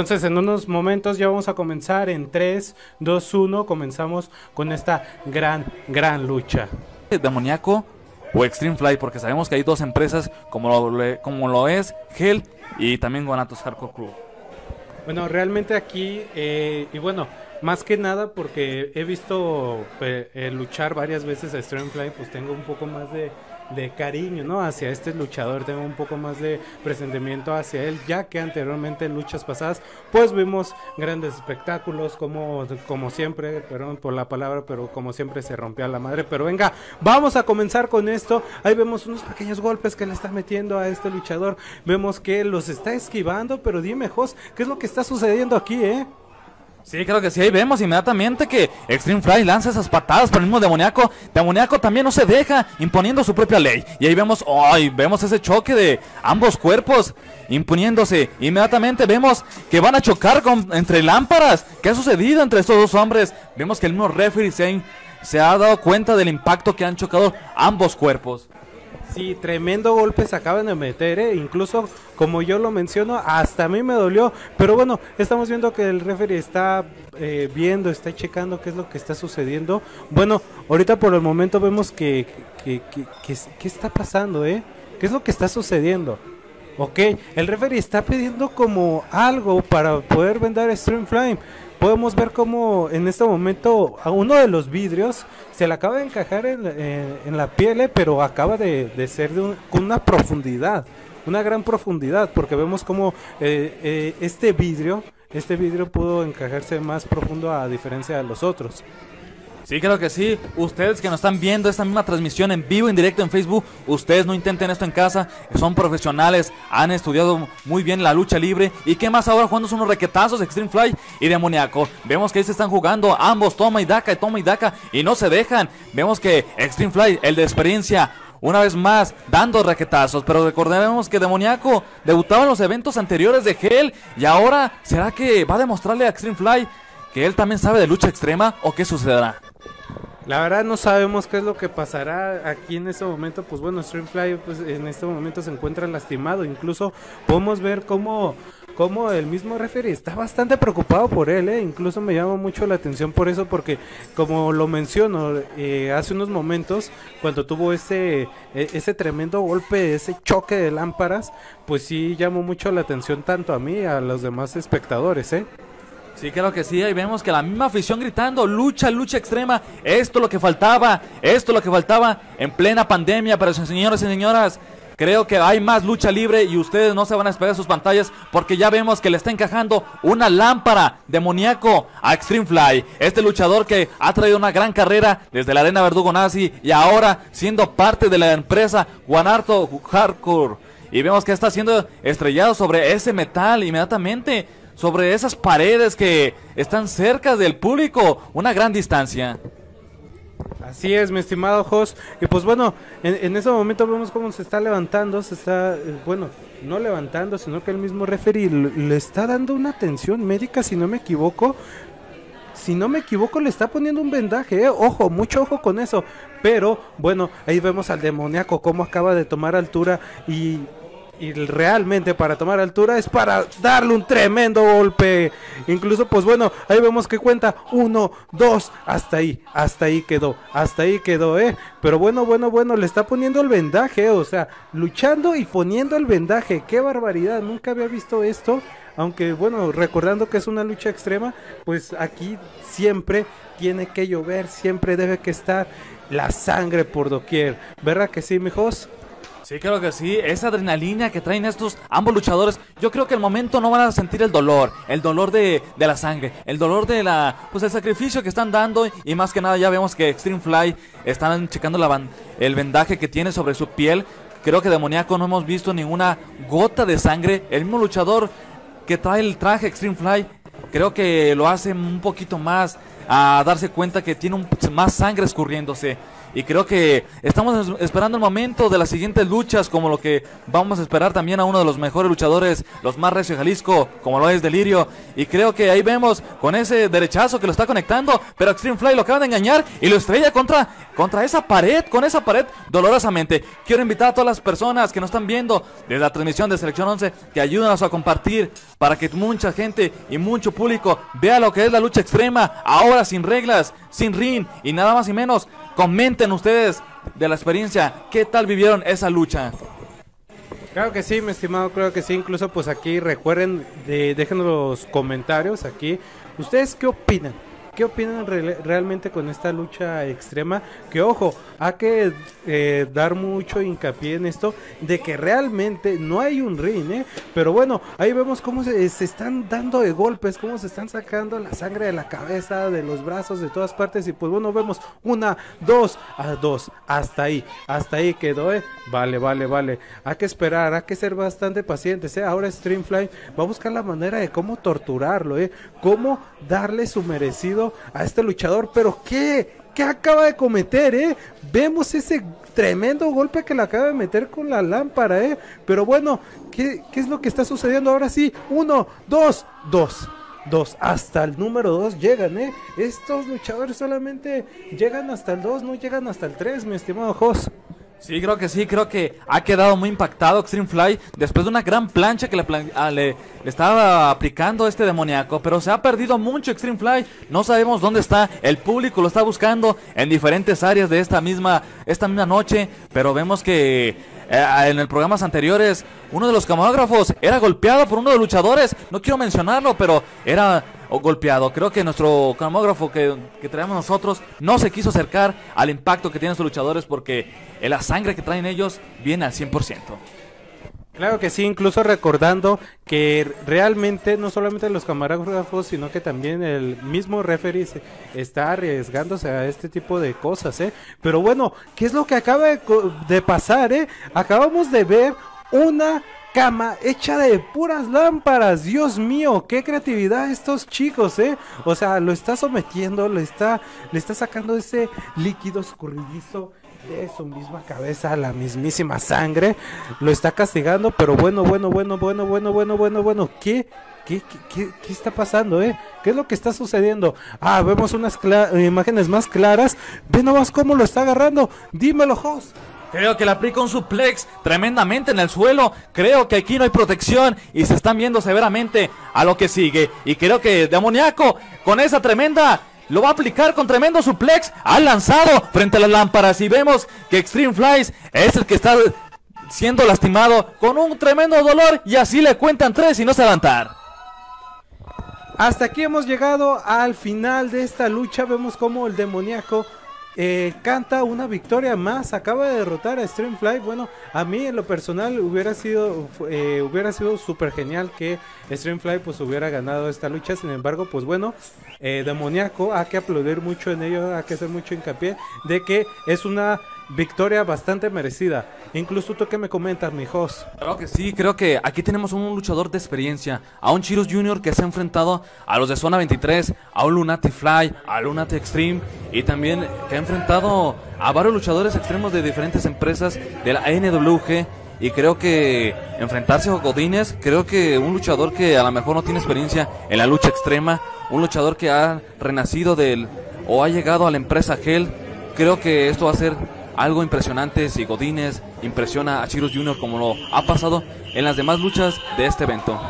Entonces, en unos momentos ya vamos a comenzar en 3, 2, 1. Comenzamos con esta gran, gran lucha. Demoníaco o Extreme Fly, porque sabemos que hay dos empresas como lo, como lo es Hell y también Guanatos Hardcore Crew. Bueno, realmente aquí, eh, y bueno, más que nada porque he visto eh, eh, luchar varias veces a Extreme Fly, pues tengo un poco más de de cariño, ¿no? Hacia este luchador, tengo un poco más de presentimiento hacia él, ya que anteriormente en luchas pasadas, pues vimos grandes espectáculos, como, como siempre, perdón por la palabra, pero como siempre se rompió a la madre. Pero venga, vamos a comenzar con esto. Ahí vemos unos pequeños golpes que le está metiendo a este luchador. Vemos que los está esquivando, pero dime, Jos, ¿qué es lo que está sucediendo aquí, eh? Sí, creo que sí, ahí vemos inmediatamente que Extreme Fly lanza esas patadas para el mismo demoníaco. Demoníaco también no se deja, imponiendo su propia ley. Y ahí vemos, ay, vemos ese choque de ambos cuerpos imponiéndose. Inmediatamente vemos que van a chocar con, entre lámparas. ¿Qué ha sucedido entre estos dos hombres? Vemos que el mismo referee se, se ha dado cuenta del impacto que han chocado ambos cuerpos. Sí, tremendo golpe se acaban de meter, ¿eh? incluso como yo lo menciono, hasta a mí me dolió, pero bueno, estamos viendo que el referee está eh, viendo, está checando qué es lo que está sucediendo. Bueno, ahorita por el momento vemos que, que, ¿qué está pasando, eh? ¿Qué es lo que está sucediendo? Ok, el referee está pidiendo como algo para poder vender Stream Flame podemos ver cómo en este momento a uno de los vidrios se le acaba de encajar en, eh, la piel, eh, pero acaba de, ser de con una profundidad, una gran profundidad, porque vemos como eh, este vidrio, este vidrio pudo encajarse más profundo a diferencia de los otros. Sí, creo que sí. Ustedes que nos están viendo esta misma transmisión en vivo, en directo en Facebook, ustedes no intenten esto en casa. Son profesionales, han estudiado muy bien la lucha libre. ¿Y qué más ahora jugando unos requetazos, Extreme Fly y Demoniaco? Vemos que ahí se están jugando ambos, toma y daca, toma y daca, y no se dejan. Vemos que Extreme Fly, el de experiencia, una vez más dando raquetazos. Pero recordemos que Demoniaco debutaba en los eventos anteriores de Hell. Y ahora, ¿será que va a demostrarle a Extreme Fly que él también sabe de lucha extrema o qué sucederá? La verdad no sabemos qué es lo que pasará aquí en este momento. Pues bueno, Streamfly pues, en este momento se encuentra lastimado. Incluso podemos ver cómo, cómo el mismo referee está bastante preocupado por él. ¿eh? Incluso me llama mucho la atención por eso porque como lo menciono eh, hace unos momentos cuando tuvo ese, e, ese tremendo golpe, ese choque de lámparas, pues sí llamó mucho la atención tanto a mí a los demás espectadores. ¿eh? Sí, creo que sí. Ahí vemos que la misma afición gritando, lucha, lucha extrema. Esto es lo que faltaba, esto es lo que faltaba en plena pandemia. Pero señores y señoras, creo que hay más lucha libre y ustedes no se van a esperar sus pantallas porque ya vemos que le está encajando una lámpara demoníaco a Extreme Fly. Este luchador que ha traído una gran carrera desde la Arena Verdugo Nazi y ahora siendo parte de la empresa Guanarto Hardcore. Y vemos que está siendo estrellado sobre ese metal inmediatamente sobre esas paredes que están cerca del público, una gran distancia. Así es, mi estimado Jos. Y pues bueno, en, ese momento vemos cómo se está levantando, se está, eh, bueno, no levantando, sino que el mismo referee le está dando una atención médica, si no me equivoco. Si no me equivoco, le está poniendo un vendaje, ¿eh? ojo, mucho ojo con eso. Pero bueno, ahí vemos al demoníaco cómo acaba de tomar altura y y realmente para tomar altura es para darle un tremendo golpe. Incluso, pues bueno, ahí vemos que cuenta uno, dos, hasta ahí, hasta ahí quedó, hasta ahí quedó, eh. Pero bueno, bueno, bueno, le está poniendo el vendaje, o sea, luchando y poniendo el vendaje. Qué barbaridad, nunca había visto esto. Aunque bueno, recordando que es una lucha extrema, pues aquí siempre tiene que llover, siempre debe que estar la sangre por doquier. ¿Verdad que sí, mijos? Sí, creo que sí. Esa adrenalina que traen estos ambos luchadores, yo creo que el momento no van a sentir el dolor, el dolor de, la sangre, el dolor de la, pues el sacrificio que están dando y más que nada ya vemos que Extreme Fly están checando la, el vendaje que tiene sobre su piel. Creo que demoníaco no hemos visto ninguna gota de sangre. El mismo luchador que trae el traje Extreme Fly, creo que lo hace un poquito más a darse cuenta que tiene un- más sangre escurriéndose. Y creo que estamos es- esperando el momento de las siguientes luchas, como lo que vamos a esperar también a uno de los mejores luchadores, los más recios de Jalisco, como lo es Delirio. Y creo que ahí vemos con ese derechazo que lo está conectando, pero Extreme Fly lo acaba de engañar y lo estrella contra, contra esa pared, con esa pared dolorosamente. Quiero invitar a todas las personas que nos están viendo desde la transmisión de Selección 11 que ayúdanos a compartir para que mucha gente y mucho público vea lo que es la lucha extrema, ahora sin reglas, sin ring y nada más y menos. Comenten ustedes de la experiencia, qué tal vivieron esa lucha. Claro que sí, mi estimado, creo que sí. Incluso pues aquí recuerden, de, los comentarios aquí. ¿Ustedes qué opinan? ¿Qué opinan re- realmente con esta lucha extrema? Que ojo, hay que eh, dar mucho hincapié en esto de que realmente no hay un ring, ¿eh? Pero bueno, ahí vemos cómo se, se están dando de golpes, cómo se están sacando la sangre de la cabeza, de los brazos, de todas partes. Y pues bueno, vemos una, dos, a dos, hasta ahí, hasta ahí quedó, ¿eh? Vale, vale, vale. Hay que esperar, hay que ser bastante pacientes, ¿eh? Ahora Streamfly va a buscar la manera de cómo torturarlo, ¿eh? Cómo darle su merecido a este luchador. Pero ¿qué? ¿Qué acaba de cometer, eh? Vemos ese tremendo golpe que le acaba de meter con la lámpara, eh. Pero bueno, ¿qué, qué es lo que está sucediendo ahora sí? Uno, dos, dos. Dos, hasta el número dos llegan, ¿eh? Estos luchadores solamente llegan hasta el dos, no llegan hasta el tres, mi estimado Jos. Sí, creo que sí, creo que ha quedado muy impactado Extreme Fly después de una gran plancha que le, plan- ah, estaba aplicando este demoníaco, pero se ha perdido mucho Extreme Fly, no sabemos dónde está, el público lo está buscando en diferentes áreas de esta misma, esta misma noche, pero vemos que eh, en el programas anteriores uno de los camarógrafos era golpeado por uno de los luchadores, no quiero mencionarlo, pero era o golpeado. Creo que nuestro camógrafo que, que traemos nosotros no se quiso acercar al impacto que tienen estos luchadores porque la sangre que traen ellos viene al 100%. Claro que sí, incluso recordando que realmente no solamente los camarógrafos, sino que también el mismo referee está arriesgándose a este tipo de cosas, ¿eh? Pero bueno, ¿qué es lo que acaba de, de pasar, eh? Acabamos de ver una cama hecha de puras lámparas. Dios mío, qué creatividad estos chicos, ¿eh? O sea, lo está sometiendo, lo está, le está sacando ese líquido escurridizo de su misma cabeza, la mismísima sangre. Lo está castigando, pero bueno, bueno, bueno, bueno, bueno, bueno, bueno, bueno. ¿Qué? ¿Qué, qué, qué está pasando, eh? ¿Qué es lo que está sucediendo? Ah, vemos unas imágenes más claras. Ve nomás cómo lo está agarrando. Dímelo, host. Creo que le aplica un suplex tremendamente en el suelo. Creo que aquí no hay protección y se están viendo severamente a lo que sigue. Y creo que Demoniaco con esa tremenda lo va a aplicar con tremendo suplex. Ha lanzado frente a las lámparas y vemos que Extreme Flies es el que está siendo lastimado con un tremendo dolor y así le cuentan tres y no se levantar. Hasta aquí hemos llegado al final de esta lucha. Vemos como el demoníaco eh, canta una victoria más. Acaba de derrotar a Streamfly. Bueno, a mí en lo personal hubiera sido eh, hubiera sido súper genial que Streamfly pues hubiera ganado esta lucha. Sin embargo, pues bueno, eh, hay que aplaudir mucho en ello, hay que hacer mucho hincapié de que es una victoria bastante merecida. Incluso tú que me comentas, mi host. Que sí, creo que aquí tenemos un luchador de experiencia, a un Chirus Jr. que se ha enfrentado a los de Zona 23, a un Lunati Fly, a Lunati Extreme y también que ha enfrentado a varios luchadores extremos de diferentes empresas de la NWG y creo que enfrentarse a Godínez, creo que un luchador que a lo mejor no tiene experiencia en la lucha extrema, un luchador que ha renacido del o ha llegado a la empresa Hell, creo que esto va a ser algo impresionante si Godínez impresiona a Chirus Jr. como lo ha pasado en las demás luchas de este evento.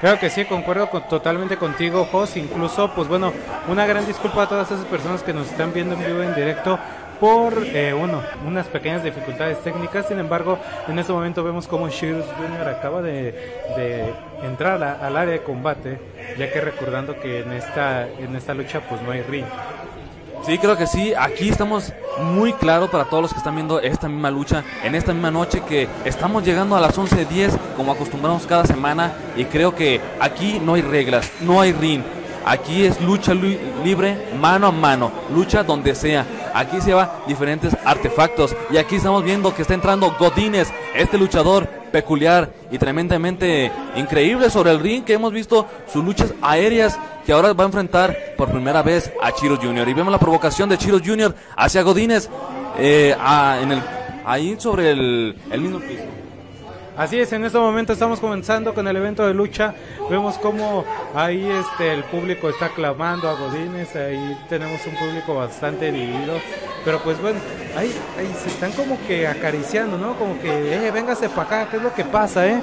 Claro que sí, concuerdo con- totalmente contigo, Jos. Incluso, pues bueno, una gran disculpa a todas esas personas que nos están viendo en vivo en directo por, eh, bueno, unas pequeñas dificultades técnicas. Sin embargo, en este momento vemos como Shirus Jr. acaba de, de entrar al área de combate, ya que recordando que en esta, en esta lucha pues no hay ring. Sí, creo que sí. Aquí estamos muy claros para todos los que están viendo esta misma lucha en esta misma noche que estamos llegando a las 11.10 como acostumbramos cada semana y creo que aquí no hay reglas, no hay ring. Aquí es lucha lu- libre mano a mano, lucha donde sea. Aquí se va diferentes artefactos y aquí estamos viendo que está entrando Godínez, este luchador peculiar y tremendamente increíble sobre el ring que hemos visto sus luchas aéreas que ahora va a enfrentar por primera vez a Chiro Jr. Y vemos la provocación de Chiro Jr. hacia Godínez eh, a- en el, ahí sobre el, el mismo piso. Así es, en este momento estamos comenzando con el evento de lucha. Vemos como ahí este el público está clamando a Godínez, ahí tenemos un público bastante dividido. Pero pues bueno, ahí, ahí se están como que acariciando, ¿no? Como que, eh, véngase para acá, ¿qué es lo que pasa, eh?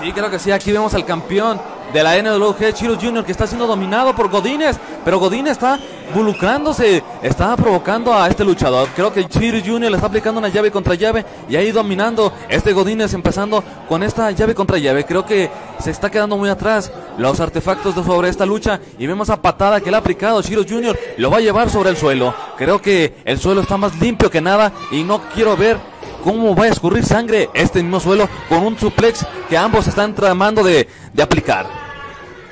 Sí, creo que sí. Aquí vemos al campeón de la NWG, Chiro Jr., que está siendo dominado por Godínez. Pero Godínez está involucrándose, está provocando a este luchador. Creo que Chiro Jr. le está aplicando una llave contra llave y ahí dominando este Godínez, empezando con esta llave contra llave. Creo que se está quedando muy atrás los artefactos de sobre esta lucha y vemos a patada que le ha aplicado Chiro Jr. Lo va a llevar sobre el suelo. Creo que el suelo está más limpio que nada y no quiero ver cómo va a escurrir sangre este mismo suelo con un suplex que ambos están tramando de, aplicar.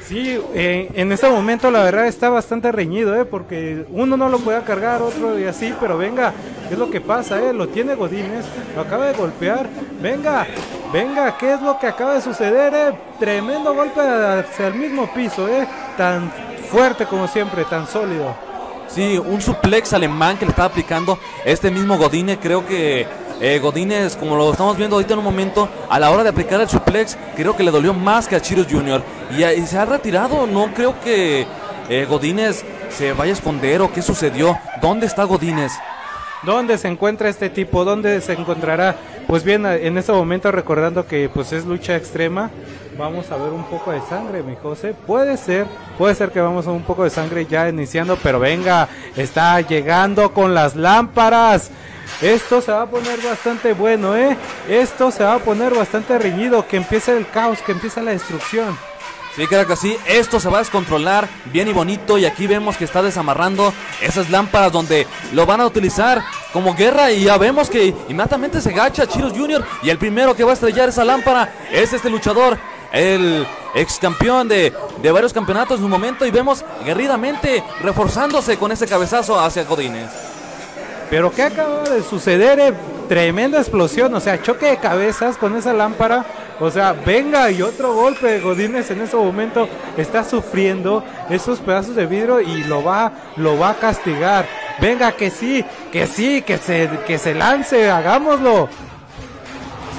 Sí, eh, en este momento la verdad está bastante reñido, ¿eh? Porque uno no lo puede cargar, otro y así, pero venga, ¿qué es lo que pasa, eh? Lo tiene Godínez, lo acaba de golpear, venga, venga, ¿qué es lo que acaba de suceder, eh? Tremendo golpe hacia el mismo piso, ¿eh? Tan fuerte como siempre, tan sólido. Sí, un suplex alemán que le estaba aplicando este mismo Godine. Creo que eh, Godínez, como lo estamos viendo ahorita en un momento, a la hora de aplicar el suplex, creo que le dolió más que a Chiros Jr. Y, y se ha retirado. No creo que eh, Godínez se vaya a esconder o qué sucedió. ¿Dónde está Godínez? ¿Dónde se encuentra este tipo? ¿Dónde se encontrará? Pues bien, en este momento recordando que pues es lucha extrema, vamos a ver un poco de sangre, mi José. Puede ser, puede ser que vamos a un poco de sangre ya iniciando, pero venga, está llegando con las lámparas. Esto se va a poner bastante bueno, ¿eh? Esto se va a poner bastante reñido, que empiece el caos, que empiece la destrucción. Sí, creo que sí. Esto se va a descontrolar bien y bonito. Y aquí vemos que está desamarrando esas lámparas donde lo van a utilizar como guerra. Y ya vemos que inmediatamente se gacha Chiros Jr. Y el primero que va a estrellar esa lámpara es este luchador. El ex campeón de, de varios campeonatos en un momento. Y vemos guerridamente reforzándose con ese cabezazo hacia Godínez. Pero ¿qué acaba de suceder? eh? Tremenda explosión, o sea, choque de cabezas con esa lámpara. O sea, venga y otro golpe de Godínez en ese momento está sufriendo esos pedazos de vidrio y lo va, lo va a castigar. Venga, que sí, que sí, que se, que se lance, hagámoslo.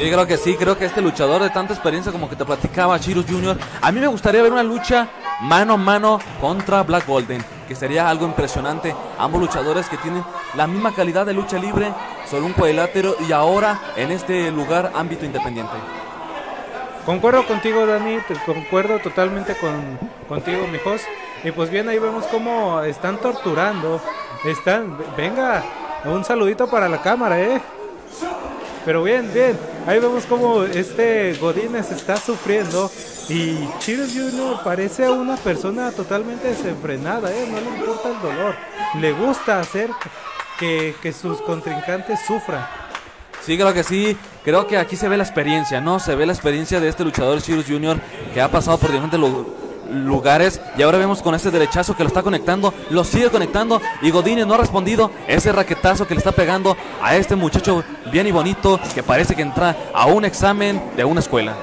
Sí, creo que sí, creo que este luchador de tanta experiencia como que te platicaba Chirus Jr. A mí me gustaría ver una lucha mano a mano contra Black Golden, que sería algo impresionante. Ambos luchadores que tienen la misma calidad de lucha libre sobre un cuadrilátero y ahora en este lugar ámbito independiente. Concuerdo contigo, Dani, te concuerdo totalmente con, contigo, mijos. Y pues bien, ahí vemos cómo están torturando. Están, venga, un saludito para la cámara, ¿eh? Pero bien, bien, ahí vemos cómo este Godínez está sufriendo y Chiros Jr. parece una persona totalmente desenfrenada, ¿eh? No le importa el dolor, le gusta hacer que, que sus contrincantes sufran. Sí, creo que sí. Creo que aquí se ve la experiencia, ¿no? Se ve la experiencia de este luchador Chirus Jr. que ha pasado por diferentes lugares y ahora vemos con este derechazo que lo está conectando, lo sigue conectando y Godínez no ha respondido ese raquetazo que le está pegando a este muchacho bien y bonito que parece que entra a un examen de una escuela.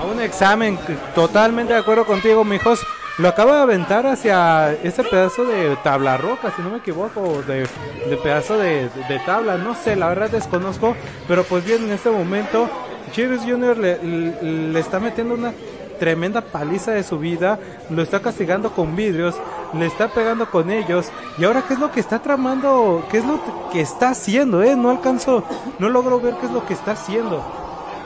A un examen, totalmente de acuerdo contigo, mijos. Lo acaba de aventar hacia ese pedazo de tabla roca, si no me equivoco, de, pedazo de, tabla, no sé, la verdad desconozco, pero pues bien, en este momento, Chivas le- le está metiendo una tremenda paliza de su vida, lo está castigando con vidrios, le está pegando con ellos, y ahora qué es lo que está tramando, qué es lo que está haciendo, eh, no alcanzo, no logro ver qué es lo que está haciendo.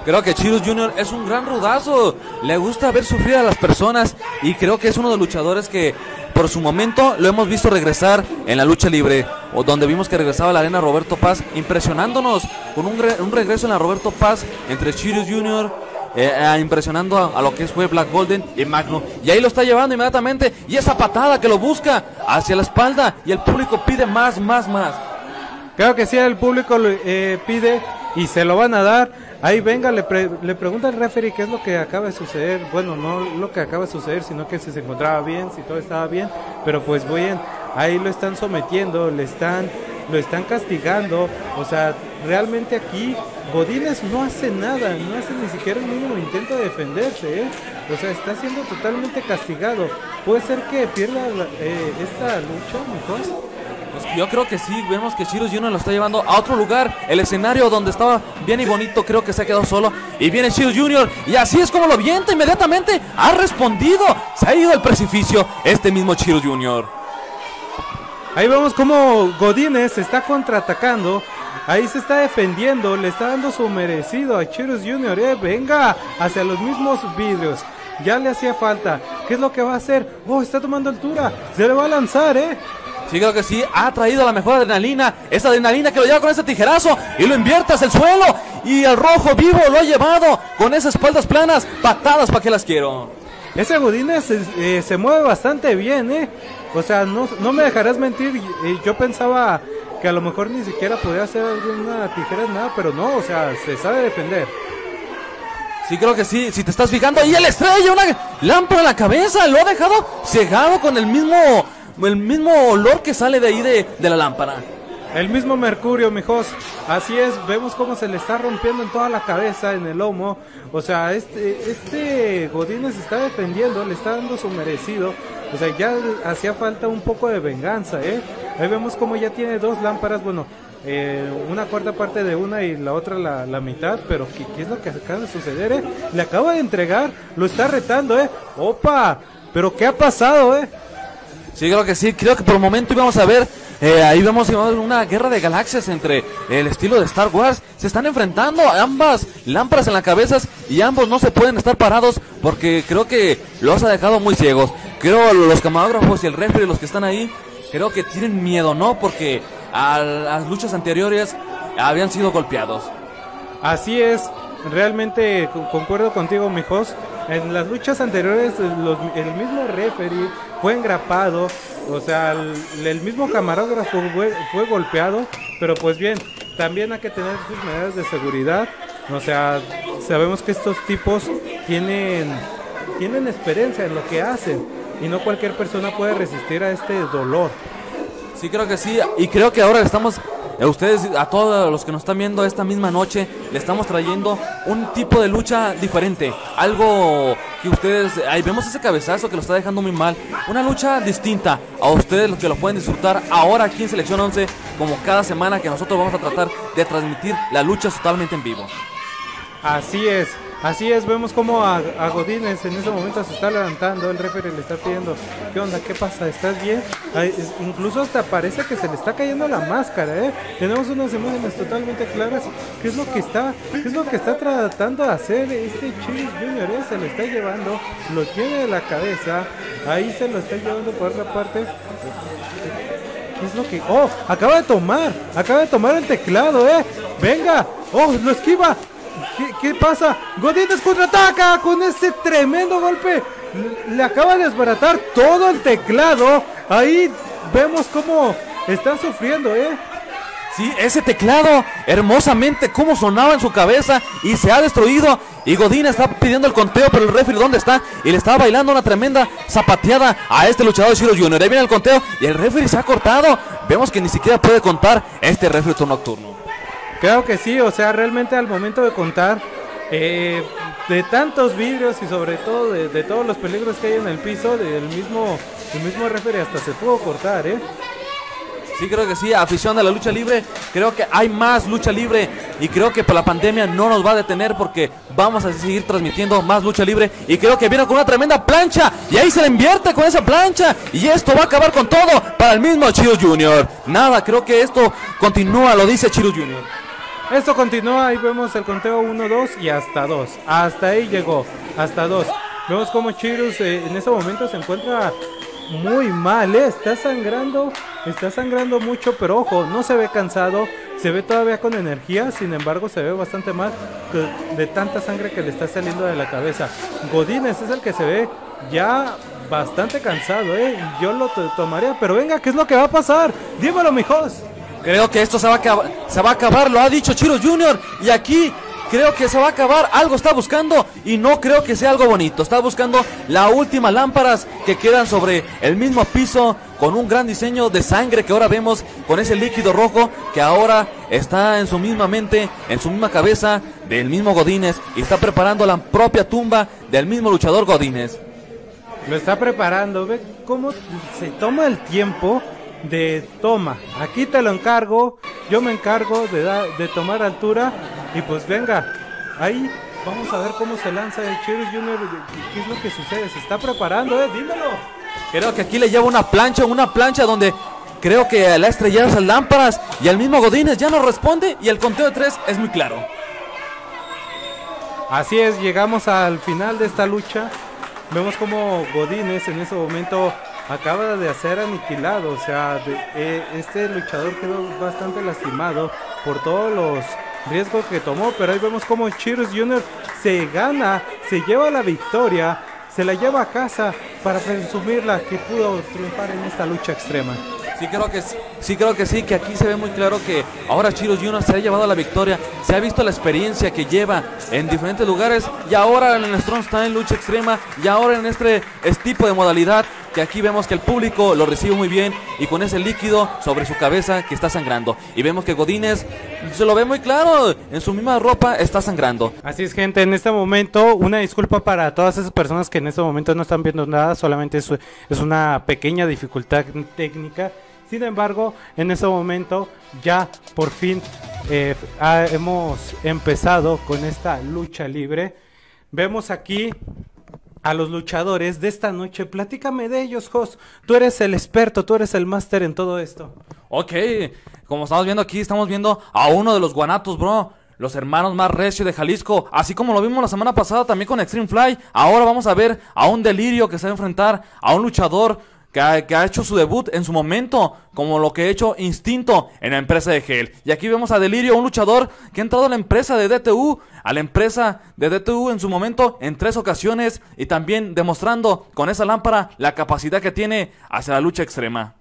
Creo que Chirus Jr. es un gran rudazo. Le gusta ver sufrir a las personas y creo que es uno de los luchadores que por su momento lo hemos visto regresar en la lucha libre, o donde vimos que regresaba a la arena Roberto Paz, impresionándonos con un, re- un regreso en la Roberto Paz entre Chirus Jr. eh, eh, impresionando a, lo que fue Black Golden y Magno. Y ahí lo está llevando inmediatamente. Y esa patada que lo busca hacia la espalda. Y el público pide más, más, más. Claro que sí, el público eh, pide y se lo van a dar. Ahí venga, le, le pregunta al referee qué es lo que acaba de suceder. Bueno, no lo que acaba de suceder, sino que si se encontraba bien, si todo estaba bien. Pero pues bien, ahí lo están sometiendo, le están, lo están castigando. O sea, realmente aquí Godínez no hace nada, no hace ni siquiera el mínimo intento de defenderse. ¿eh? O sea, está siendo totalmente castigado. Puede ser que pierda eh, esta lucha, mejor. Pues yo creo que sí, vemos que Chirus Jr. lo está llevando a otro lugar. El escenario donde estaba bien y bonito, creo que se ha quedado solo. Y viene Chirus Jr. Y así es como lo vienta inmediatamente. Ha respondido. Se ha ido al precipicio este mismo Chirus Jr. Ahí vemos como Godínez se está contraatacando. Ahí se está defendiendo. Le está dando su merecido a Chirus Jr. Eh, venga hacia los mismos vidrios. Ya le hacía falta. ¿Qué es lo que va a hacer? Oh, está tomando altura. Se le va a lanzar, ¿eh? Sí, creo que sí. Ha traído la mejor adrenalina. Esa adrenalina que lo lleva con ese tijerazo y lo invierte hacia el suelo. Y el rojo vivo lo ha llevado con esas espaldas planas. Patadas, ¿para qué las quiero? Ese Godínez eh, se mueve bastante bien, ¿eh? O sea, no, no me dejarás mentir. yo pensaba que a lo mejor ni siquiera podía hacer alguna tijera, nada, pero no, o sea, se sabe defender. Sí, creo que sí. Si te estás fijando, y el estrella, una lámpara en la cabeza, lo ha dejado cegado con el mismo el mismo olor que sale de ahí de, la lámpara. El mismo mercurio, mijos. Así es, vemos cómo se le está rompiendo en toda la cabeza, en el lomo. O sea, este, este Godínez está defendiendo, le está dando su merecido. O sea, ya hacía falta un poco de venganza, ¿eh? Ahí vemos cómo ya tiene dos lámparas, bueno, eh, una cuarta parte de una y la otra la, la mitad, pero ¿qué, ¿qué, es lo que acaba de suceder, eh? Le acaba de entregar, lo está retando, ¿eh? ¡Opa! ¿Pero qué ha pasado, eh? Sí, creo que sí. Creo que por el momento íbamos a ver, eh, ahí vemos una guerra de galaxias entre el estilo de Star Wars. Se están enfrentando ambas lámparas en las cabezas y ambos no se pueden estar parados porque creo que los ha dejado muy ciegos. Creo los camarógrafos y el refri, los que están ahí, creo que tienen miedo, ¿no? Porque a las luchas anteriores habían sido golpeados. Así es, realmente concuerdo contigo, mijos. En las luchas anteriores, el mismo referee fue engrapado, o sea, el, mismo camarógrafo fue, golpeado, pero pues bien, también hay que tener sus medidas de seguridad. O sea, sabemos que estos tipos tienen, tienen experiencia en lo que hacen y no cualquier persona puede resistir a este dolor. Sí, creo que sí, y creo que ahora estamos a ustedes, a todos los que nos están viendo esta misma noche, le estamos trayendo un tipo de lucha diferente. Algo que ustedes, ahí vemos ese cabezazo que lo está dejando muy mal. Una lucha distinta a ustedes los que lo pueden disfrutar ahora aquí en Selección 11, como cada semana que nosotros vamos a tratar de transmitir la lucha totalmente en vivo. Así es. Así es, vemos como a, Godínez en ese momento se está levantando, el referee le está pidiendo, ¿qué onda? ¿Qué pasa? ¿Estás bien? incluso hasta parece que se le está cayendo la máscara, ¿eh? Tenemos unas imágenes totalmente claras. ¿Qué es lo que está, qué es lo que está tratando de hacer este Chris Junior? Eh? Se lo está llevando, lo tiene de la cabeza, ahí se lo está llevando por otra parte. ¿Qué es lo que.? ¡Oh! Acaba de tomar, acaba de tomar el teclado, ¿eh? ¡Venga! ¡Oh! ¡Lo esquiva! ¿Qué, pasa? Godínez contraataca con ese tremendo golpe. Le, acaba de desbaratar todo el teclado. Ahí vemos cómo está sufriendo, ¿eh? Sí, ese teclado, hermosamente, cómo sonaba en su cabeza y se ha destruido. Y Godín está pidiendo el conteo, pero el referee, ¿dónde está? Y le estaba bailando una tremenda zapateada a este luchador de Shiro Jr. Ahí viene el conteo y el referee se ha cortado. Vemos que ni siquiera puede contar este referee nocturno. Claro que sí, o sea, realmente al momento de contar eh, de tantos vidrios y sobre todo de, todos los peligros que hay en el piso, del mismo, el mismo referee hasta se pudo cortar, ¿eh? Sí, creo que sí, afición de la lucha libre. Creo que hay más lucha libre y creo que por la pandemia no nos va a detener porque vamos a seguir transmitiendo más lucha libre. Y creo que viene con una tremenda plancha y ahí se invierte con esa plancha. Y esto va a acabar con todo para el mismo Chirus Jr. Nada, creo que esto continúa, lo dice Chirus Jr. Esto continúa, ahí vemos el conteo 1, 2 y hasta 2. Hasta ahí llegó, hasta 2. Vemos como Chirus eh, en ese momento se encuentra muy mal, ¿eh? está sangrando, está sangrando mucho, pero ojo, no se ve cansado, se ve todavía con energía, sin embargo se ve bastante mal de tanta sangre que le está saliendo de la cabeza. Godínez es el que se ve ya bastante cansado, ¿eh? Yo lo tomaría, pero venga, ¿qué es lo que va a pasar? Dímelo, mijos. Creo que esto se va, a acabar, se va a acabar, lo ha dicho Chiro Jr. Y aquí creo que se va a acabar. Algo está buscando y no creo que sea algo bonito. Está buscando la última lámparas que quedan sobre el mismo piso con un gran diseño de sangre que ahora vemos con ese líquido rojo que ahora está en su misma mente, en su misma cabeza del mismo Godínez y está preparando la propia tumba del mismo luchador Godínez. Lo está preparando, ve cómo se toma el tiempo de toma. Aquí te lo encargo, yo me encargo de, de tomar altura y pues venga, ahí vamos a ver cómo se lanza el Cheers Junior, qué es lo que sucede, se está preparando, eh, dímelo. Creo que aquí le lleva una plancha, una plancha donde creo que la estrellado esas lámparas y el mismo Godínez ya no responde y el conteo de tres es muy claro. Así es, llegamos al final de esta lucha. Vemos como Godínez en ese momento acaba de ser aniquilado. O sea, eh, este luchador quedó bastante lastimado por todos los riesgos que tomó. Pero ahí vemos como Chiros Jr. se gana, se lleva la victoria, se la lleva a casa para presumirla que pudo triunfar en esta lucha extrema. Sí creo que sí, creo que sí, que aquí se ve muy claro que ahora Chiros Junior se ha llevado la victoria, se ha visto la experiencia que lleva en diferentes lugares y ahora en el Strong en lucha extrema y ahora en este, este tipo de modalidad que aquí vemos que el público lo recibe muy bien y con ese líquido sobre su cabeza que está sangrando. Y vemos que Godínez se lo ve muy claro, en su misma ropa está sangrando. Así es, gente, en este momento una disculpa para todas esas personas que en este momento no están viendo nada, solamente es, es una pequeña dificultad técnica. Sin embargo, en este momento ya por fin eh, hemos empezado con esta lucha libre. Vemos aquí a los luchadores de esta noche. Platícame de ellos, Jos. Tú eres el experto, tú eres el máster en todo esto. Ok, como estamos viendo aquí, estamos viendo a uno de los guanatos, bro. Los hermanos más recio de Jalisco, así como lo vimos la semana pasada también con Extreme Fly. Ahora vamos a ver a un delirio que se va a enfrentar a un luchador que ha, hecho su debut en su momento, como lo que ha hecho Instinto en la empresa de Hell. Y aquí vemos a Delirio, un luchador que ha entrado a la empresa de DTU, a la empresa de DTU en su momento en tres ocasiones y también demostrando con esa lámpara la capacidad que tiene hacia la lucha extrema.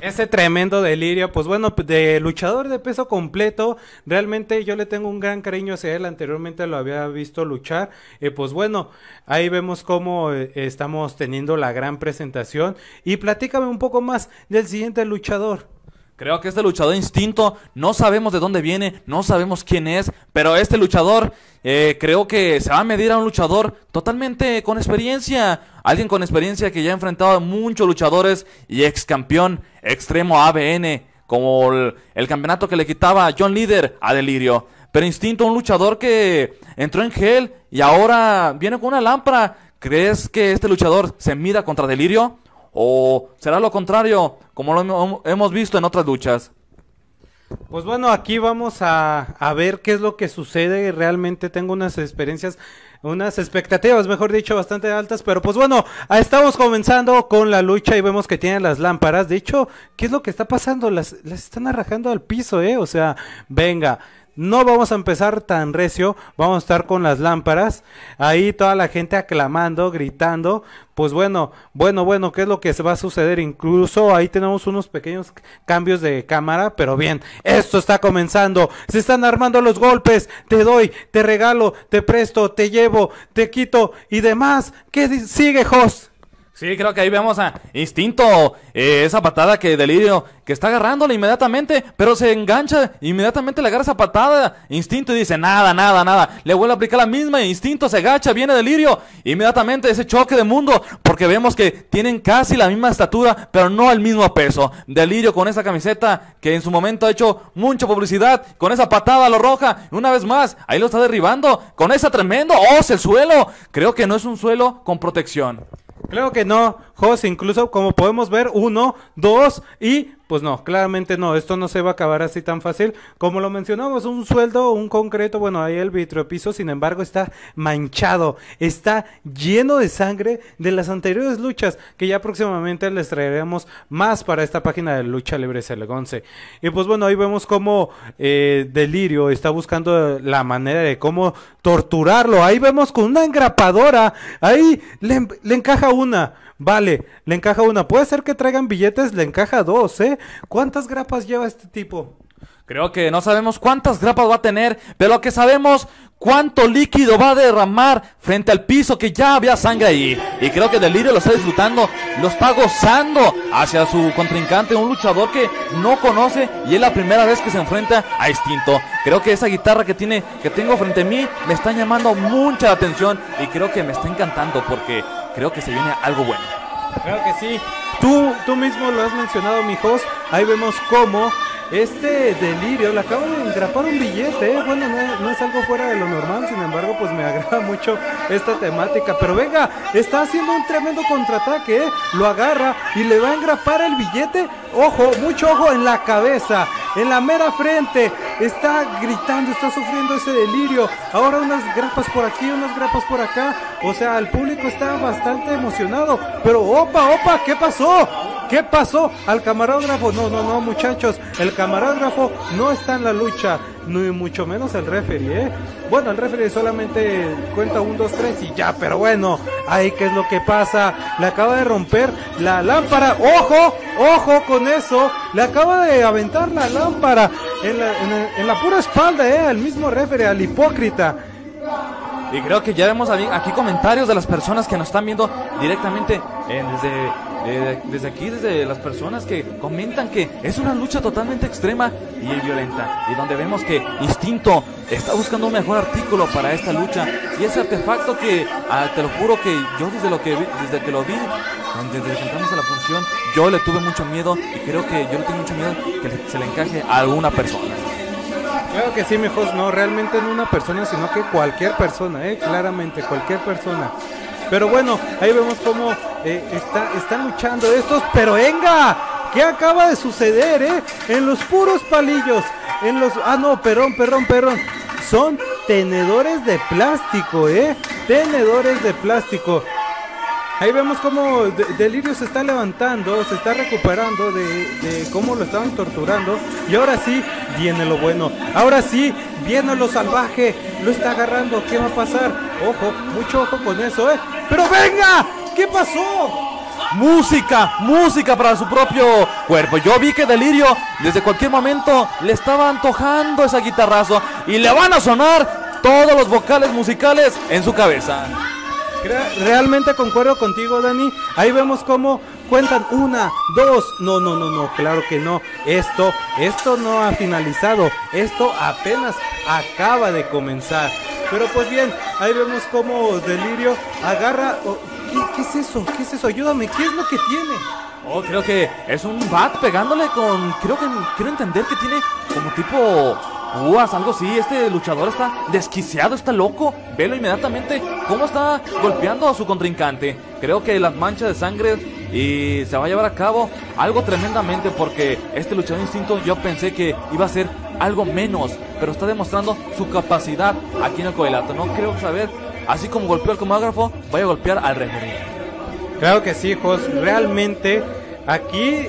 Ese tremendo delirio, pues bueno, de luchador de peso completo, realmente yo le tengo un gran cariño hacia él, anteriormente lo había visto luchar, y pues bueno, ahí vemos cómo eh, estamos teniendo la gran presentación, y platícame un poco más del siguiente luchador. Creo que este luchador instinto, no sabemos de dónde viene, no sabemos quién es, pero este luchador eh, creo que se va a medir a un luchador totalmente con experiencia. Alguien con experiencia que ya ha enfrentado a muchos luchadores y ex campeón extremo ABN, como el, campeonato que le quitaba John Leader a Delirio. Pero Instinto, un luchador que entró en Hell y ahora viene con una lámpara. ¿Crees que este luchador se mida contra Delirio? ¿O será lo contrario, como lo hemos visto en otras luchas? Pues bueno, aquí vamos a, a, ver qué es lo que sucede. Realmente tengo unas experiencias, unas expectativas, mejor dicho, bastante altas. Pero pues bueno, estamos comenzando con la lucha y vemos que tienen las lámparas. De hecho, ¿qué es lo que está pasando? Las, las están arrajando al piso, ¿eh? O sea, venga. No vamos a empezar tan recio, vamos a estar con las lámparas, ahí toda la gente aclamando, gritando, pues bueno, bueno, bueno, ¿qué es lo que va a suceder? Incluso ahí tenemos unos pequeños cambios de cámara, pero bien, esto está comenzando, se están armando los golpes, te doy, te regalo, te presto, te llevo, te quito y demás. ¿Qué sigue, host? Sí, creo que ahí vemos a Instinto, eh, esa patada que Delirio, que está agarrándola inmediatamente, pero se engancha, inmediatamente le agarra esa patada, Instinto y dice, nada, nada, nada, le vuelve a aplicar la misma, Instinto se agacha, viene Delirio, inmediatamente ese choque de mundo, porque vemos que tienen casi la misma estatura, pero no el mismo peso. Delirio con esa camiseta que en su momento ha hecho mucha publicidad, con esa patada a lo roja, una vez más, ahí lo está derribando, con esa tremendo, oh, el suelo, creo que no es un suelo con protección. Creo que no, Jos, incluso como podemos ver, uno, dos y pues no, claramente no, esto no se va a acabar así tan fácil. Como lo mencionamos, un sueldo, un concreto, bueno, ahí el vitropiso, sin embargo, está manchado, está lleno de sangre de las anteriores luchas, que ya próximamente les traeremos más para esta página de Lucha Libre Celegonce. Y pues bueno, ahí vemos cómo eh, Delirio está buscando la manera de cómo torturarlo. Ahí vemos con una engrapadora, ahí le encaja una. Vale, le encaja una. Puede ser que traigan billetes, le encaja dos, ¿eh? ¿Cuántas grapas lleva este tipo? Creo que no sabemos cuántas grapas va a tener, pero lo que sabemos cuánto líquido va a derramar frente al piso que ya había sangre ahí. Y creo que Delirio lo está disfrutando, lo está gozando hacia su contrincante, un luchador que no conoce y es la primera vez que se enfrenta a Instinto. Creo que esa guitarra que tiene, que tengo frente a mí, me está llamando mucha atención y creo que me está encantando porque creo que se viene algo bueno. Claro que sí. Tú, tú mismo lo has mencionado, mijos. Ahí vemos cómo este delirio le acabo de engrapar un billete. ¿eh? Bueno, no, es algo fuera de lo normal, sin embargo, pues me agrada mucho esta temática. Pero venga, está haciendo un tremendo contraataque. ¿eh? Lo agarra y le va a engrapar el billete. Ojo, mucho ojo en la cabeza, en la mera frente. Está gritando, está sufriendo ese delirio. Ahora unas grapas por aquí, unas grapas por acá. O sea, el público está bastante emocionado. Pero, opa, opa, ¿qué pasó? ¿Qué pasó al camarógrafo? No, no, no, muchachos. El camarógrafo no está en la lucha, ni mucho menos el referee, ¿eh? Bueno, el referee solamente cuenta un, dos, tres y ya, pero bueno, ahí qué es lo que pasa. Le acaba de romper la lámpara. ¡Ojo! ¡Ojo con eso! Le acaba de aventar la lámpara en la, en pura espalda, ¿eh? Al mismo referee, al hipócrita. Y creo que ya vemos aquí comentarios de las personas que nos están viendo directamente eh, desde, desde aquí, desde las personas que comentan que es una lucha totalmente extrema y violenta. Y donde vemos que Instinto está buscando un mejor artículo para esta lucha. Y ese artefacto que, ah, te lo juro que yo desde, lo que desde que lo vi, desde que entramos a la función, yo le tuve mucho miedo y creo que yo le tengo mucho miedo que se le encaje a alguna persona. Claro que sí, mijos, no realmente no una persona, sino que cualquier persona, ¿eh? claramente, cualquier persona. Pero bueno, ahí vemos cómo eh, está, están luchando estos, pero venga, ¿qué acaba de suceder, eh? En los puros palillos, en los, ah no, perrón, perrón, perrón, son tenedores de plástico, ¿eh? Tenedores de plástico. Ahí vemos cómo Delirio se está levantando, se está recuperando de, cómo lo estaban torturando. Y ahora sí viene lo bueno. Ahora sí viene lo salvaje. Lo está agarrando. ¿Qué va a pasar? Ojo, mucho ojo con eso, ¿eh? Pero venga, ¿qué pasó? música, música para su propio cuerpo. Yo vi que Delirio desde cualquier momento le estaba antojando esa guitarrazo y le van a sonar todos los vocales musicales en su cabeza. Realmente concuerdo contigo, Dani. Ahí vemos cómo cuentan una, dos. No, no, no, no, claro que no. Esto, esto no ha finalizado. Esto apenas acaba de comenzar. Pero pues bien, ahí vemos cómo Delirio agarra. ¿Qué, es eso? ¿Qué es eso? Ayúdame, ¿qué es lo que tiene? Oh, creo que es un bat pegándole con. Creo que quiero entender que tiene como tipo púas, algo así. Este luchador está desquiciado, está loco. Velo inmediatamente cómo está golpeando a su contrincante. Creo que las manchas de sangre y se va a llevar a cabo algo tremendamente porque este luchador instinto yo pensé que iba a ser algo menos, pero está demostrando su capacidad aquí en el coelato. No creo saber, así como golpeó al comógrafo, vaya a golpear al referee. Claro que sí, Jos, realmente Aquí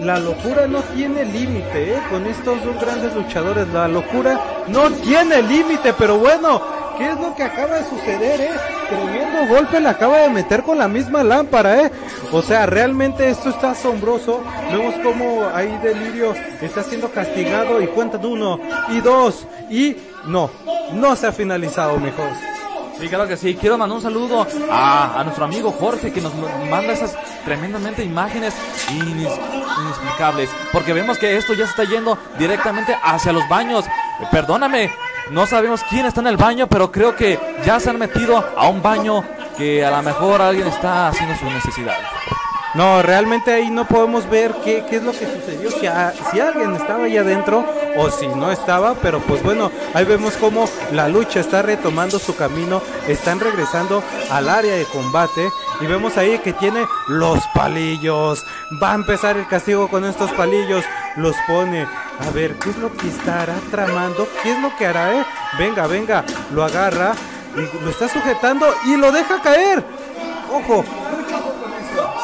la locura no tiene límite, ¿eh? con estos dos grandes luchadores, la locura no tiene límite, pero bueno, ¿qué es lo que acaba de suceder? Eh? Tremendo golpe le acaba de meter con la misma lámpara, ¿eh? O sea, realmente esto está asombroso. Vemos como ahí Delirio está siendo castigado y cuentan uno y dos y no, no se ha finalizado, mejor. Sí, claro que sí. Quiero mandar un saludo a, nuestro amigo Jorge que nos manda esas tremendamente imágenes inexplicables. Porque vemos que esto ya se está yendo directamente hacia los baños. Perdóname, no sabemos quién está en el baño, pero creo que ya se han metido a un baño que a lo mejor alguien está haciendo su necesidad. No, realmente ahí no podemos ver qué, qué es lo que sucedió, si, si alguien estaba ahí adentro o si no estaba, pero pues bueno, ahí vemos cómo la lucha está retomando su camino, están regresando al área de combate y vemos ahí que tiene los palillos, va a empezar el castigo con estos palillos, los pone, a ver, ¿qué es lo que estará tramando? ¿Qué es lo que hará? Eh? Venga, venga, lo agarra lo está sujetando y lo deja caer. Ojo,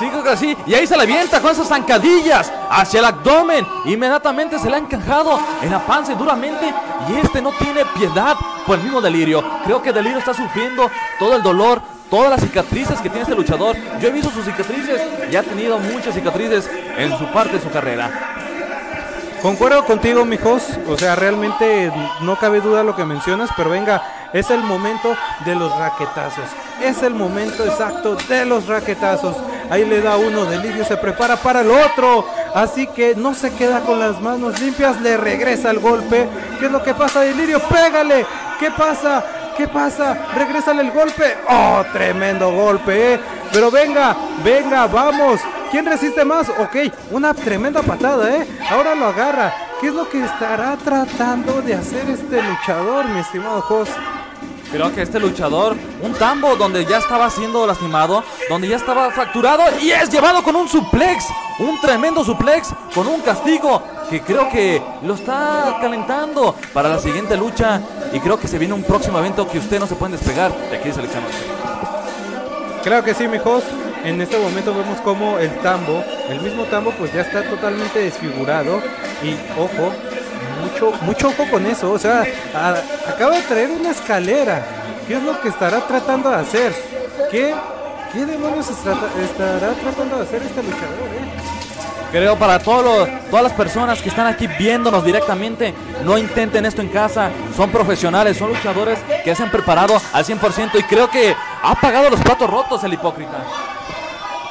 Sí, que sí. Y ahí se le avienta con esas zancadillas hacia el abdomen. Inmediatamente se le ha encajado en la panza duramente. Y este no tiene piedad por el mismo delirio. Creo que Delirio está sufriendo todo el dolor, todas las cicatrices que tiene este luchador. Yo he visto sus cicatrices y ha tenido muchas cicatrices en su parte de su carrera. Concuerdo contigo, mijos. O sea, realmente no cabe duda lo que mencionas, pero venga, es el momento de los raquetazos. Es el momento exacto de los raquetazos. Ahí le da uno, Delirio se prepara para el otro. Así que no se queda con las manos limpias, le regresa el golpe. ¿Qué es lo que pasa, Delirio? Pégale. ¿Qué pasa? ¿Qué pasa? Regrésale el golpe. Oh, tremendo golpe, ¿eh? Pero venga, venga, vamos. ¿Quién resiste más? Ok, una tremenda patada, ¿eh? Ahora lo agarra. ¿Qué es lo que estará tratando de hacer este luchador, mi estimado host? Creo que este luchador, un tambo donde ya estaba siendo lastimado, donde ya estaba fracturado y es llevado con un suplex, un tremendo suplex, con un castigo que creo que lo está calentando para la siguiente lucha y creo que se viene un próximo evento que usted no se puede despegar de aquí de Selección Claro que sí, mi host. En este momento vemos como el tambo, el mismo tambo pues ya está totalmente desfigurado y ojo, mucho, mucho ojo con eso. O sea, acaba de traer una escalera. ¿Qué es lo que estará tratando de hacer? ¿Qué, qué demonios estará tratando de hacer este luchador? Eh? Creo para todos todas las personas que están aquí viéndonos directamente, no intenten esto en casa. Son profesionales, son luchadores que se han preparado al 100% y creo que ha pagado los platos rotos el hipócrita.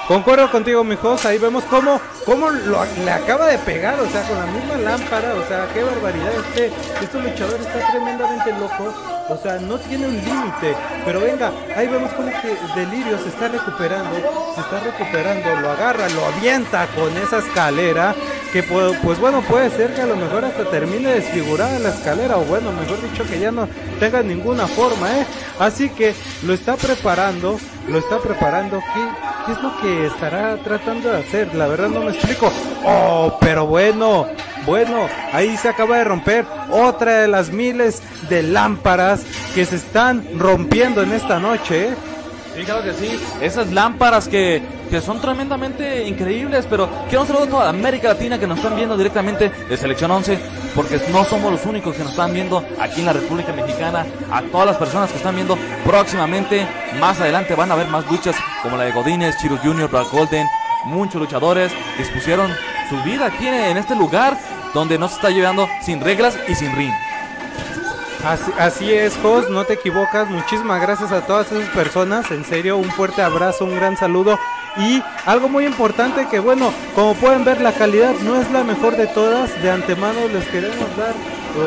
Concuerdo contigo, mi host. Ahí vemos cómo, cómo lo, le acaba de pegar, o sea, con la misma lámpara. O sea, qué barbaridad. Este, este luchador está tremendamente loco. O sea, no tiene un límite. Pero venga, ahí vemos cómo que Delirio se está recuperando. Se está recuperando. Lo agarra, lo avienta con esa escalera. Que pues bueno, puede ser que a lo mejor hasta termine desfigurada la escalera. O bueno, mejor dicho, que ya no tenga ninguna forma, ¿eh? Así que lo está preparando. Lo está preparando. ¿Qué? ¿Qué es lo que estará tratando de hacer? La verdad no me explico. Oh, pero bueno, bueno, ahí se acaba de romper otra de las miles de lámparas que se están rompiendo en esta noche. ¿eh? Sí, claro que sí. Esas lámparas que, que son tremendamente increíbles, pero quiero un saludo a toda América Latina que nos están viendo directamente de Selección 11, porque no somos los únicos que nos están viendo aquí en la República Mexicana. A todas las personas que están viendo próximamente, más adelante van a ver más luchas como la de Godínez, Chirus Jr., Black Golden, muchos luchadores que expusieron su vida aquí en este lugar donde no se está llevando sin reglas y sin ring. Así, es, Jos, no te equivocas. Muchísimas gracias a todas esas personas. En serio, un fuerte abrazo, un gran saludo. Y algo muy importante que, bueno, como pueden ver, la calidad no es la mejor de todas. De antemano les queremos dar,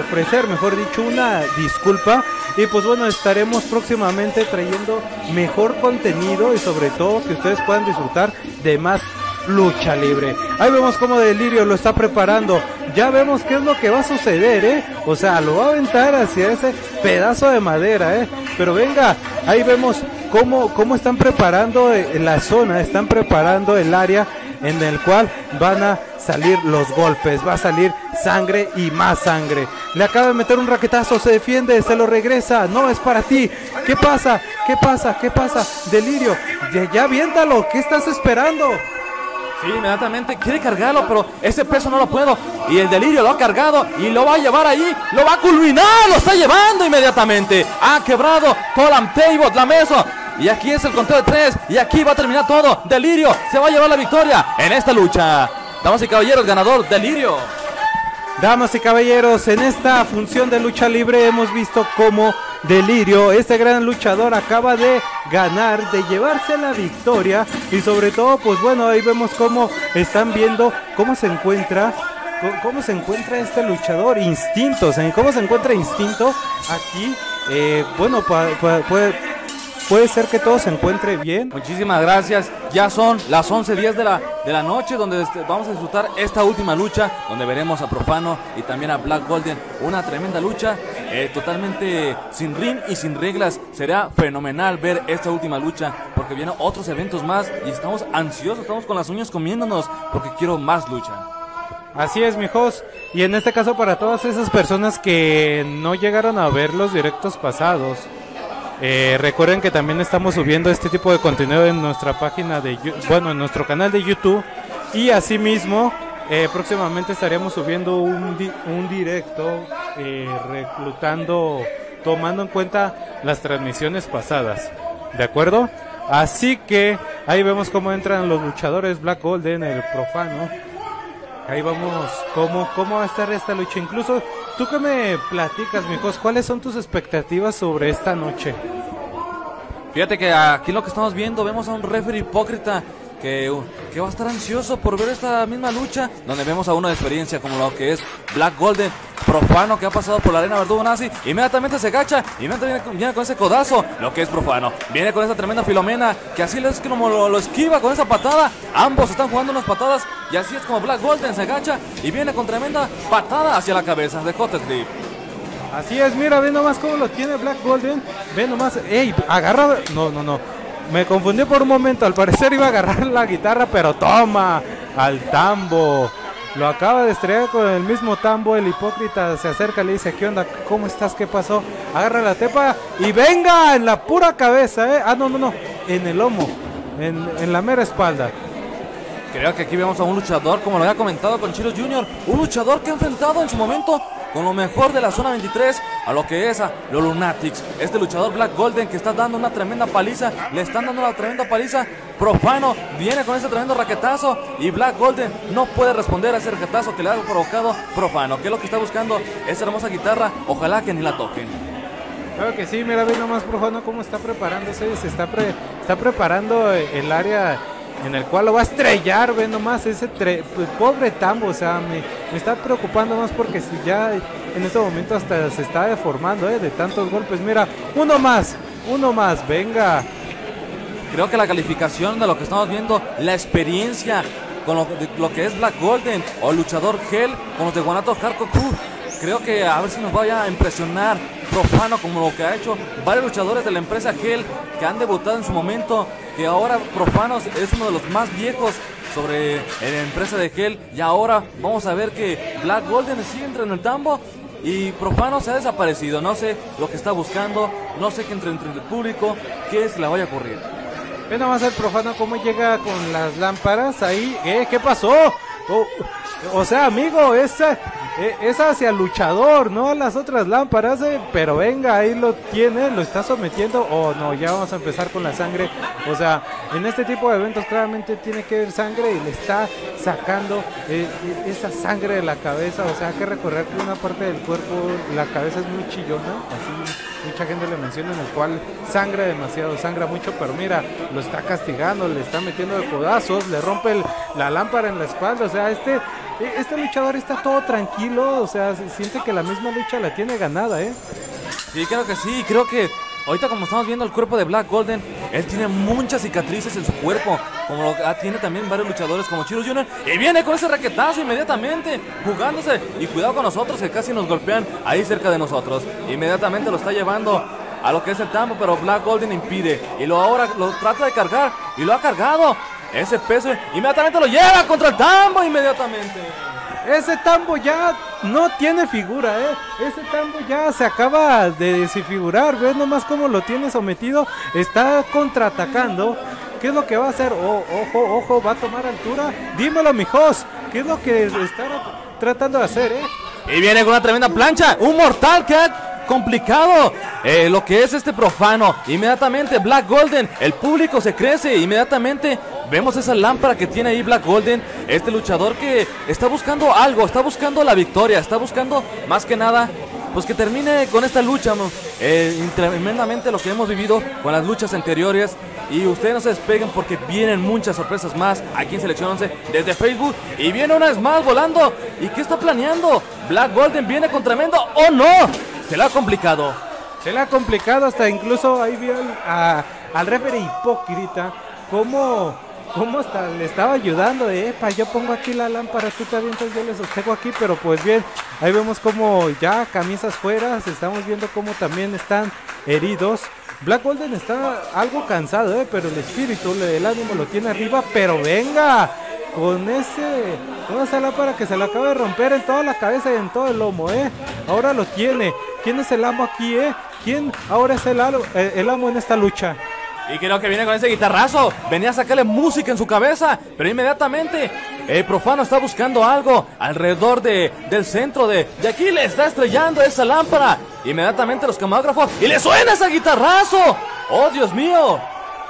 ofrecer, mejor dicho, una disculpa. Y pues bueno, estaremos próximamente trayendo mejor contenido y sobre todo que ustedes puedan disfrutar de más lucha libre. Ahí vemos cómo Delirio lo está preparando ya vemos qué es lo que va a suceder, ¿eh? O sea, lo va a aventar hacia ese pedazo de madera, ¿eh? Pero venga, ahí vemos cómo, cómo están preparando eh, la zona, están preparando el área en el cual van a salir los golpes, va a salir sangre y más sangre. Le acaba de meter un raquetazo, se defiende, se lo regresa, no es para ti. ¿Qué pasa? ¿Qué pasa? ¿Qué pasa? Delirio, ya, ya ¿qué estás esperando? Sí, inmediatamente quiere cargarlo, pero ese peso no lo puedo. Y el delirio lo ha cargado y lo va a llevar ahí. Lo va a culminar, lo está llevando inmediatamente. Ha quebrado Colam Table, la mesa. Y aquí es el conteo de tres. Y aquí va a terminar todo. Delirio se va a llevar la victoria en esta lucha. Damas y caballeros, ganador, Delirio. Damas y caballeros, en esta función de lucha libre hemos visto cómo Delirio, este gran luchador, acaba de ganar, de llevarse la victoria. Y sobre todo, pues bueno, ahí vemos cómo están viendo cómo se encuentra cómo se encuentra este luchador, instintos, cómo se encuentra instinto aquí, eh, bueno, puede, puede ser que todo se encuentre bien. Muchísimas gracias. Ya son las 11.10 de la, de la noche donde este, vamos a disfrutar esta última lucha, donde veremos a Profano y también a Black Golden. Una tremenda lucha, eh, totalmente sin ring y sin reglas. Será fenomenal ver esta última lucha, porque vienen otros eventos más y estamos ansiosos, estamos con las uñas comiéndonos, porque quiero más lucha. Así es, mijos. Y en este caso para todas esas personas que no llegaron a ver los directos pasados, eh, recuerden que también estamos subiendo este tipo de contenido en nuestra página de, bueno, en nuestro canal de YouTube y asimismo eh, próximamente estaremos subiendo un, un directo eh, reclutando, tomando en cuenta las transmisiones pasadas, ¿de acuerdo? Así que ahí vemos cómo entran los luchadores Black Golden, el profano Ahí vamos, ¿cómo, cómo va a estar esta lucha? Incluso, tú que me platicas, mijos, ¿cuáles son tus expectativas sobre esta noche? Fíjate que aquí lo que estamos viendo, vemos a un referee hipócrita que, que, va a estar ansioso por ver esta misma lucha, donde vemos a uno de experiencia como lo que es Black Golden, profano que ha pasado por la arena verdugo nazi, inmediatamente se gacha, inmediatamente viene, con ese codazo, lo que es profano, viene con esa tremenda filomena, que así es como lo, esquiva con esa patada, ambos están jugando unas patadas, y así es como Black Golden se gacha y viene con tremenda patada hacia la cabeza de Hot Slip. Así es, mira, ve nomás cómo lo tiene Black Golden. Ve nomás, ey, agarra. No, no, no. Me confundí por un momento. Al parecer iba a agarrar la guitarra, pero toma al tambo. Lo acaba de estrellar con el mismo tambo. El hipócrita se acerca y le dice: ¿Qué onda? ¿Cómo estás? ¿Qué pasó? Agarra la tepa y venga en la pura cabeza, ¿eh? Ah, no, no, no. En el lomo. En, en la mera espalda. Creo que aquí vemos a un luchador, como lo había comentado con Chiros Jr., un luchador que ha enfrentado en su momento con lo mejor de la zona 23 a lo que es a los Lunatics. Este luchador Black Golden que está dando una tremenda paliza, le están dando una tremenda paliza. Profano viene con ese tremendo raquetazo y Black Golden no puede responder a ese raquetazo que le ha provocado Profano. Que es lo que está buscando esa hermosa guitarra, ojalá que ni la toquen. Claro que sí, mira, ve nomás Profano cómo está preparándose, se está, está preparando el área en el cual lo va a estrellar, ve nomás ese pues, pobre tambo, o sea, me, está preocupando más porque si ya en este momento hasta se está deformando, ¿eh? de tantos golpes, mira, uno más, uno más, venga. Creo que la calificación de lo que estamos viendo, la experiencia con lo, lo que es Black Golden o luchador Hell con los de Guanatos Hardcore Crew, creo que a ver si nos vaya a impresionar profano como lo que ha hecho varios luchadores de la empresa Hell que han debutado en su momento, que ahora Profanos es uno de los más viejos sobre la empresa de Hell y ahora vamos a ver que Black Golden sigue entre en el tambo y Profano se ha desaparecido, no sé lo que está buscando, no sé qué entre, entre el público, qué es la vaya a ocurrir. Ve nomás el profano cómo llega con las lámparas ahí. ¿Qué pasó? Oh, o sea, amigo, esa, es hacia luchador, no las otras lámparas, eh, pero venga, ahí lo tiene, lo está sometiendo, o no, ya vamos a empezar con la sangre, o sea, en este tipo de eventos claramente tiene que haber sangre y le está sacando eh, esa sangre de la cabeza, o sea, hay que recorrer que una parte del cuerpo, la cabeza es muy chillona, así mucha gente le menciona en el cual sangra demasiado, sangra mucho, pero mira, lo está castigando, le está metiendo de codazos, le rompe la lámpara en la espalda, o sea, este este luchador está todo tranquilo, o sea, siente que la misma lucha la tiene ganada, ¿eh? Sí, creo que sí, creo que ahorita como estamos viendo el cuerpo de Black Golden, él tiene muchas cicatrices en su cuerpo, como lo tiene también varios luchadores como Chiro Jr. Y viene con ese raquetazo inmediatamente, jugándose, y cuidado con nosotros que casi nos golpean ahí cerca de nosotros. Inmediatamente lo está llevando a lo que es el tambo, pero Black Golden impide, y lo ahora lo trata de cargar, y lo ha cargado. Ese peso inmediatamente lo lleva contra el tambo inmediatamente. Ese tambo ya no tiene figura, ¿eh? Ese tambo ya se acaba de desfigurar. ¿Ves nomás cómo lo tiene sometido? Está contraatacando. ¿Qué es lo que va a hacer? Oh, ojo, ojo, va a tomar altura. Dímelo, mijos. ¿Qué es lo que está tratando de hacer, eh? Y viene con una tremenda plancha. Un mortal que complicado eh, lo que es este profano. Inmediatamente Black Golden, el público se crece, inmediatamente vemos esa lámpara que tiene ahí Black Golden, este luchador que está buscando algo, está buscando la victoria, está buscando más que nada pues que termine con esta lucha, eh, tremendamente lo que hemos vivido con las luchas anteriores. Y ustedes no se despeguen porque vienen muchas sorpresas más aquí en Selección 11 desde Facebook. Y viene una vez más volando. ¿Y qué está planeando? Black Golden viene con tremendo. ¡Oh no! Se le ha complicado. Se le ha complicado hasta incluso ahí vio al referee hipócrita cómo, cómo hasta le estaba ayudando de, epa, yo pongo aquí la lámpara, tú te avientas, yo le sostengo aquí, pero pues bien, ahí vemos como ya camisas fuera, estamos viendo cómo también están heridos. Black Golden está algo cansado, ¿eh? pero el espíritu, el ánimo lo tiene arriba, pero venga, con ese con esa lámpara que se le acaba de romper en toda la cabeza y en todo el lomo, ¿eh? Ahora lo tiene. ¿Quién es el amo aquí, eh? ¿Quién ahora es el, eh, el amo en esta lucha? Y creo que viene con ese guitarrazo. Venía a sacarle música en su cabeza. Pero inmediatamente el profano está buscando algo alrededor de, del centro de, de aquí. Le está estrellando esa lámpara. Inmediatamente los camarógrafos. Y le suena ese guitarrazo. ¡Oh, Dios mío!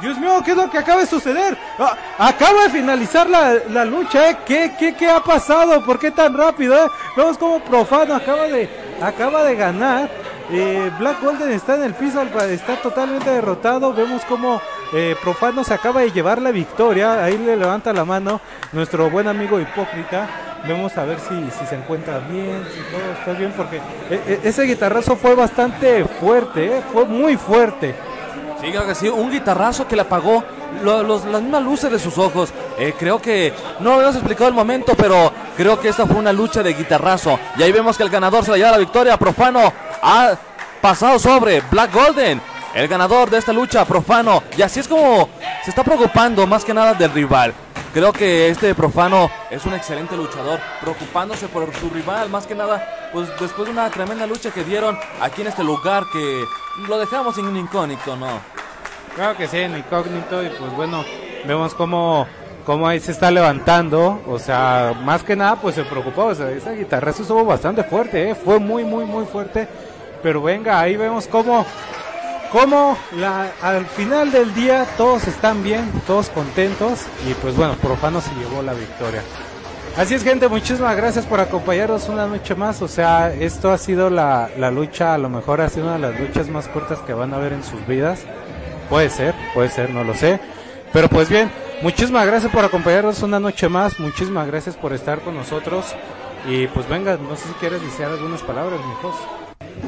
Dios mío, ¿qué es lo que acaba de suceder? Ah, acaba de finalizar la, la lucha, ¿eh? ¿Qué, qué, ¿Qué ha pasado? ¿Por qué tan rápido? Eh? Vemos como Profano acaba de, acaba de ganar. Eh, Black Golden está en el piso, está totalmente derrotado. Vemos como eh, Profano se acaba de llevar la victoria. Ahí le levanta la mano nuestro buen amigo Hipócrita. Vemos a ver si, se encuentra bien, si todo está bien, porque eh, ese guitarrazo fue bastante fuerte, fue muy fuerte. Sí, creo que sí, un guitarrazo que le apagó las mismas luces de sus ojos. creo que no lo habíamos explicado el momento, pero creo que esta fue una lucha de guitarrazo. Y ahí vemos que el ganador se la lleva la victoria. Profano ha pasado sobre Black Golden, el ganador de esta lucha, Profano. Y así es como se está preocupando más que nada del rival. Creo que este Profano es un excelente luchador, preocupándose por su rival, más que nada, pues después de una tremenda lucha que dieron aquí en este lugar que lo dejamos en incógnito, ¿no? Claro que sí, en incógnito y pues bueno, vemos cómo, cómo ahí se está levantando, o sea, más que nada pues se preocupó, o sea, esa guitarra estuvo bastante fuerte, ¿eh? fue muy, muy, muy fuerte pero venga, ahí vemos cómo, cómo al final del día todos están bien, todos contentos y pues bueno, Profano se llevó la victoria. Así es gente, muchísimas gracias por acompañarnos una noche más. O sea, esto ha sido la, la, lucha, a lo mejor ha sido una de las luchas más cortas que van a ver en sus vidas. Puede ser, puede ser, no lo sé. Pero pues bien, muchísimas gracias por acompañarnos una noche más. Muchísimas gracias por estar con nosotros. Y pues venga, no sé si quieres decir algunas palabras, mijos.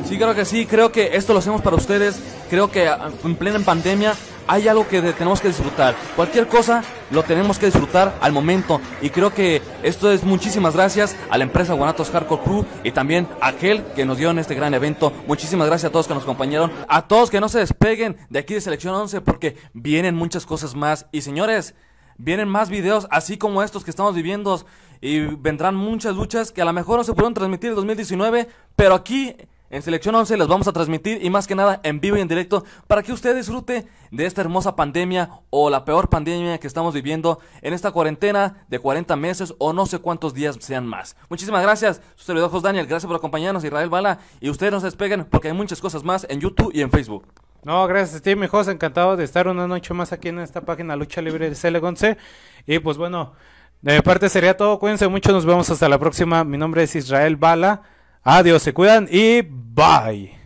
Sí, creo que sí, creo que esto lo hacemos para ustedes. Creo que ah, en plena pandemia hay algo que tenemos que disfrutar. Cualquier cosa lo tenemos que disfrutar al momento. Y creo que esto es muchísimas gracias a la empresa Guanatos Hardcore Crew y también a aquel que nos dio en este gran evento. Muchísimas gracias a todos que nos acompañaron. A todos que no se despeguen de aquí de Selección 11 porque vienen muchas cosas más. Y señores, vienen más videos así como estos que estamos viviendo. Y vendrán muchas luchas que a lo mejor no se pudieron transmitir en 2019, pero aquí en Selección 11 las vamos a transmitir y más que nada en vivo y en directo para que usted disfrute de esta hermosa pandemia o la peor pandemia que estamos viviendo en esta cuarentena de 40 meses o no sé cuántos días sean más. Muchísimas gracias, su servidor Daniel, gracias por acompañarnos Israel Bala y ustedes no se despeguen porque hay muchas cosas más en YouTube y en Facebook. No, gracias a ti, mi José, encantado de estar una noche más aquí en esta página Lucha Libre de Selección 11 y pues bueno, de mi parte sería todo, cuídense mucho, nos vemos hasta la próxima, mi nombre es Israel Bala. Adiós, se cuidan y bye.